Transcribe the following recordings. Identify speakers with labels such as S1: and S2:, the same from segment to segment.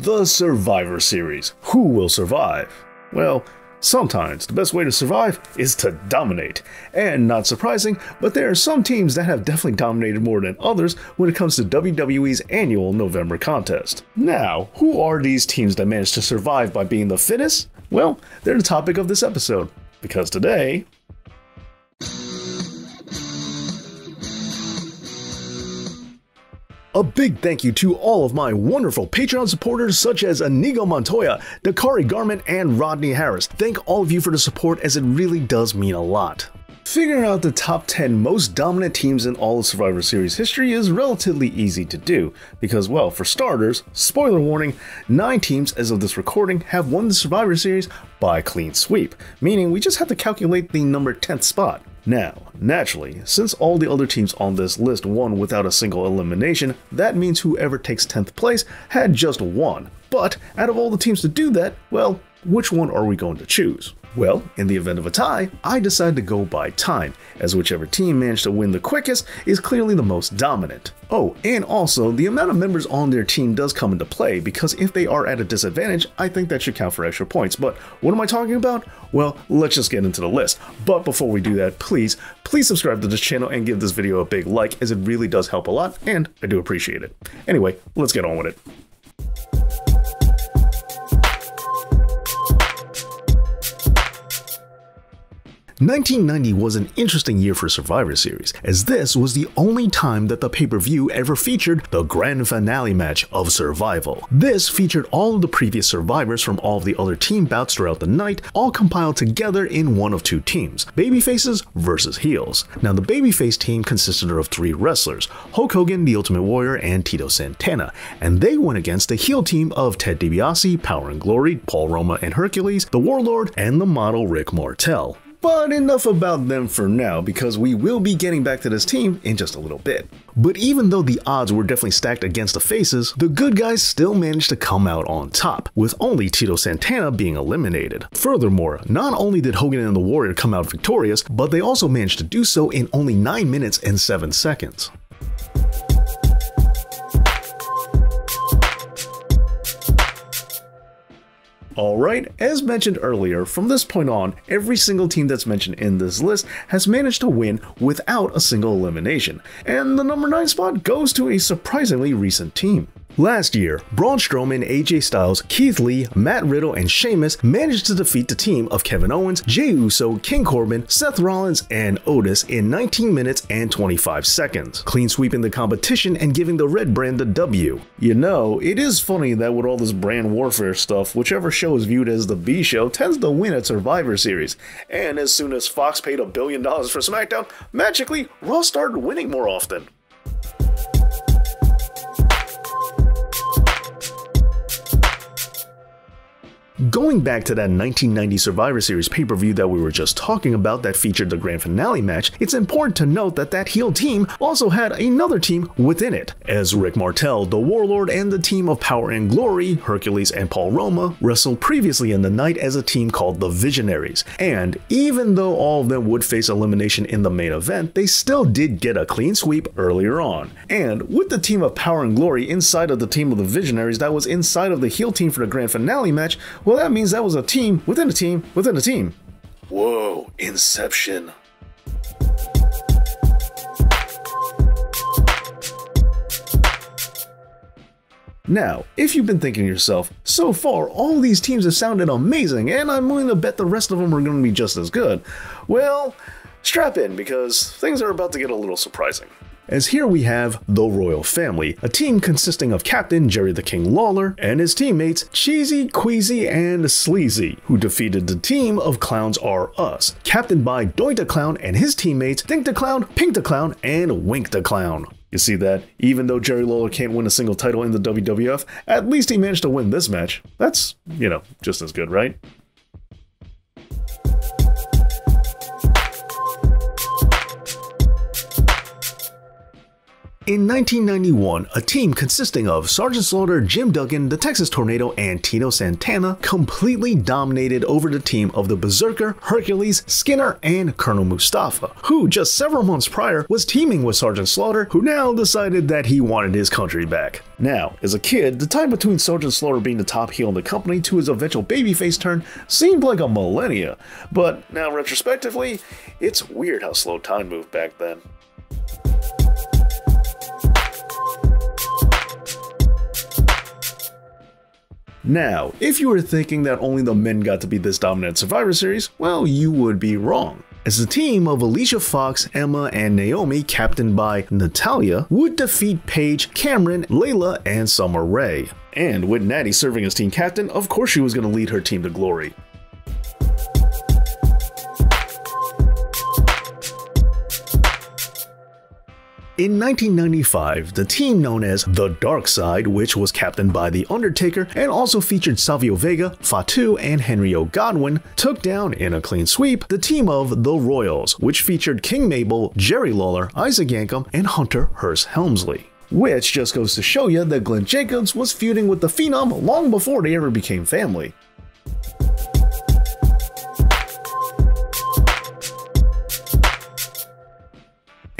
S1: The Survivor Series. Who will survive? Well, sometimes the best way to survive is to dominate. And not surprising, but there are some teams that have definitely dominated more than others when it comes to WWE's annual November contest. Now, who are these teams that managed to survive by being the fittest? Well, they're the topic of this episode. Because today, A big thank you to all of my wonderful Patreon supporters such as Inigo Montoya, Dakari Garment, and Rodney Harris. Thank all of you for the support as it really does mean a lot. Figuring out the top 10 most dominant teams in all of Survivor Series history is relatively easy to do, because, well, for starters, spoiler warning, 9 teams as of this recording have won the Survivor Series by clean sweep, meaning we just have to calculate the number 10th spot. Now, naturally, since all the other teams on this list won without a single elimination, that means whoever takes 10th place had just won. But out of all the teams to do that, well, which one are we going to choose? Well, in the event of a tie, I decide to go by time, as whichever team managed to win the quickest is clearly the most dominant. Oh, and also, the amount of members on their team does come into play, because if they are at a disadvantage, I think that should count for extra points. But what am I talking about? Well, let's just get into the list. But before we do that, please, please subscribe to this channel and give this video a big like, as it really does help a lot, and I do appreciate it. Anyway, let's get on with it. 1990 was an interesting year for Survivor Series, as this was the only time that the pay-per-view ever featured the grand finale match of Survival. This featured all of the previous survivors from all of the other team bouts throughout the night, all compiled together in one of two teams, babyfaces versus heels. Now the babyface team consisted of three wrestlers, Hulk Hogan, the Ultimate Warrior, and Tito Santana, and they went against the heel team of Ted DiBiase, Power and Glory, Paul Roma and Hercules, the Warlord, and the model Rick Martel. But enough about them for now, because we will be getting back to this team in just a little bit. But even though the odds were definitely stacked against the faces, the good guys still managed to come out on top, with only Tito Santana being eliminated. Furthermore, not only did Hogan and the Warrior come out victorious, but they also managed to do so in only 9 minutes and 7 seconds. Alright, as mentioned earlier, from this point on, every single team that's mentioned in this list has managed to win without a single elimination, and the number 9 spot goes to a surprisingly recent team. Last year, Braun Strowman, AJ Styles, Keith Lee, Matt Riddle, and Sheamus managed to defeat the team of Kevin Owens, Jey Uso, King Corbin, Seth Rollins, and Otis in 19 minutes and 25 seconds, clean sweeping the competition and giving the Red brand the W. You know, it is funny that with all this brand warfare stuff, whichever show is viewed as the B show tends to win at Survivor Series. And as soon as Fox paid a billion dollars for SmackDown, magically, Raw started winning more often. Going back to that 1990 Survivor Series pay-per-view that we were just talking about that featured the grand finale match, it's important to note that that heel team also had another team within it, as Rick Martel, the Warlord, and the team of Power and Glory, Hercules and Paul Roma, wrestled previously in the night as a team called the Visionaries. And even though all of them would face elimination in the main event, they still did get a clean sweep earlier on. And with the team of Power and Glory inside of the team of the Visionaries that was inside of the heel team for the grand finale match, well, that means that was a team within a team within a team. Whoa, Inception. Now, if you've been thinking to yourself, so far all these teams have sounded amazing and I'm willing to bet the rest of them are going to be just as good, well, strap in because things are about to get a little surprising as here we have the Royal Family, a team consisting of Captain Jerry the King Lawler and his teammates Cheesy, Queasy, and Sleazy, who defeated the team of Clowns R Us, captained by Doink the Clown and his teammates Dink the Clown, Pink the Clown, and Wink the Clown. You see that? Even though Jerry Lawler can't win a single title in the WWF, at least he managed to win this match. That's, you know, just as good, right? In 1991, a team consisting of Sergeant Slaughter, Jim Duggan, the Texas Tornado, and Tito Santana completely dominated over the team of the Berserker, Hercules, Skinner, and Colonel Mustafa, who just several months prior was teaming with Sergeant Slaughter, who now decided that he wanted his country back. Now, as a kid, the time between Sergeant Slaughter being the top heel in the company to his eventual babyface turn seemed like a millennia, but now retrospectively, it's weird how slow time moved back then. Now, if you were thinking that only the men got to be this dominant Survivor Series, well, you would be wrong. As the team of Alicia Fox, Emma, and Naomi, captained by Natalya, would defeat Paige, Cameron, Layla, and Summer Rae. And with Natty serving as team captain, of course she was going to lead her team to glory. In 1995, the team known as The Dark Side, which was captained by The Undertaker and also featured Savio Vega, Fatu, and Henry O. Godwinn, took down in a clean sweep the team of The Royals, which featured King Mabel, Jerry Lawler, Isaac Yankem, and Hunter Hearst Helmsley. Which just goes to show you that Glenn Jacobs was feuding with the Phenom long before they ever became family.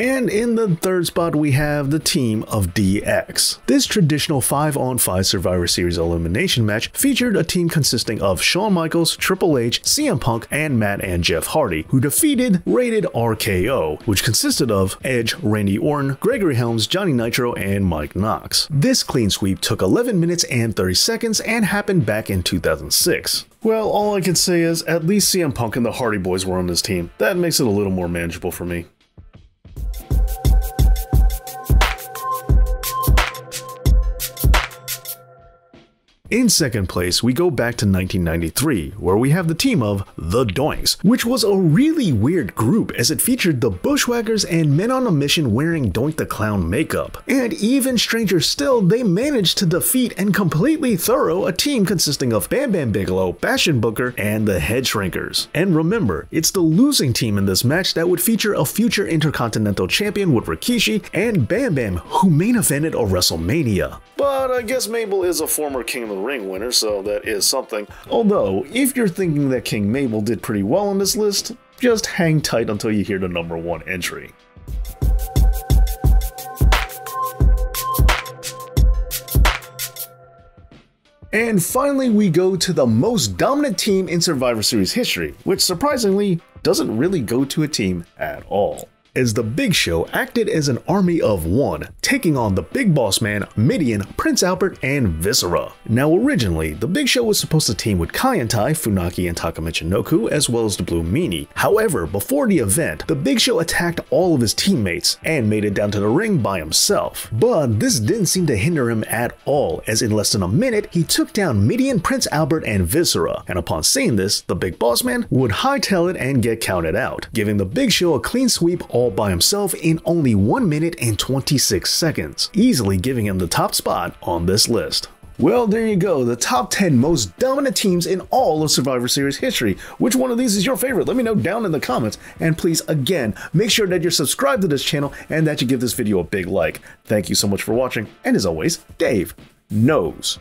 S1: And in the third spot, we have the team of DX. This traditional 5 on 5 Survivor Series elimination match featured a team consisting of Shawn Michaels, Triple H, CM Punk, and Matt and Jeff Hardy, who defeated Rated RKO, which consisted of Edge, Randy Orton, Gregory Helms, Johnny Nitro, and Mike Knox. This clean sweep took 11 minutes and 30 seconds and happened back in 2006. Well, all I can say is at least CM Punk and the Hardy Boys were on this team. That makes it a little more manageable for me. In second place, we go back to 1993, where we have the team of The Doinks, which was a really weird group as it featured the Bushwhackers and men on a mission wearing Doink the Clown makeup. And even stranger still, they managed to defeat and completely thorough a team consisting of Bam Bam Bigelow, Bastion Booger, and the Head Shrinkers. And remember, it's the losing team in this match that would feature a future Intercontinental Champion with Rikishi and Bam Bam, who main evented a WrestleMania. But I guess Mabel is a former King of the Ring winner, so that is something. Although, if you're thinking that King Mabel did pretty well on this list, just hang tight until you hear the number one entry. And finally, we go to the most dominant team in Survivor Series history, which surprisingly doesn't really go to a team at all as the Big Show acted as an army of one, taking on the Big Boss Man, Mideon, Prince Albert, and Viscera. Now originally, the Big Show was supposed to team with Kaientai, Funaki, and Taka Michinoku, as well as the Blue Meanie. However, before the event, the Big Show attacked all of his teammates and made it down to the ring by himself. But this didn't seem to hinder him at all, as in less than a minute, he took down Mideon, Prince Albert, and Viscera, and upon seeing this, the Big Boss Man would hightail it and get counted out, giving the Big Show a clean sweep all all by himself in only 1 minute and 26 seconds, easily giving him the top spot on this list. Well, there you go, the top 10 most dominant teams in all of Survivor Series history. Which one of these is your favorite? Let me know down in the comments. And please, again, make sure that you're subscribed to this channel and that you give this video a big like. Thank you so much for watching, and as always, Dave knows.